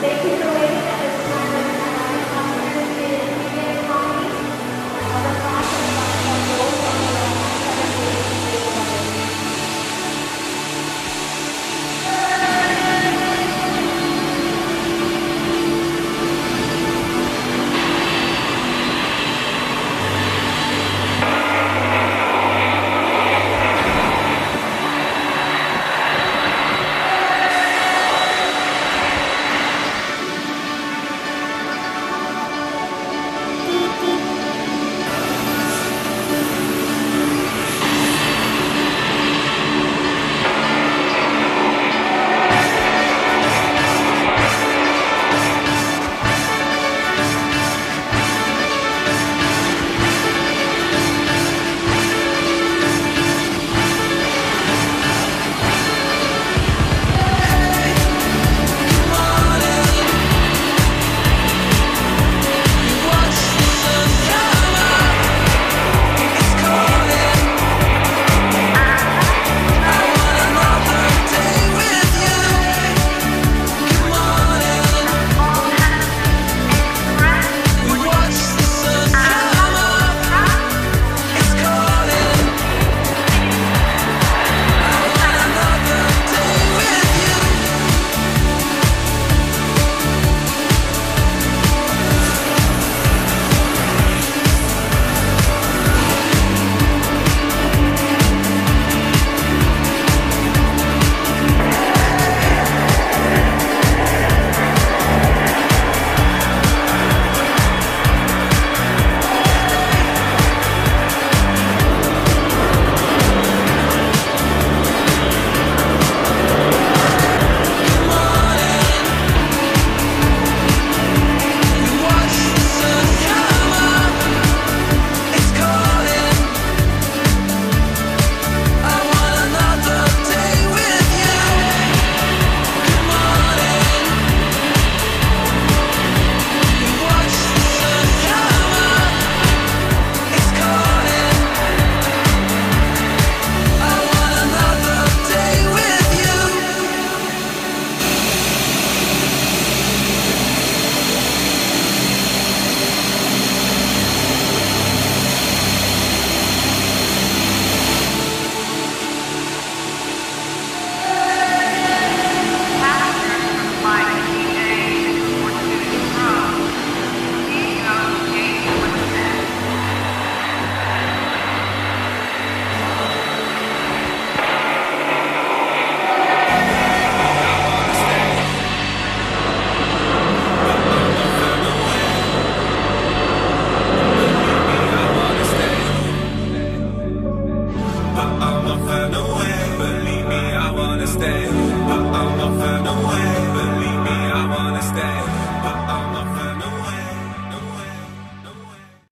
stay. But Believe me, I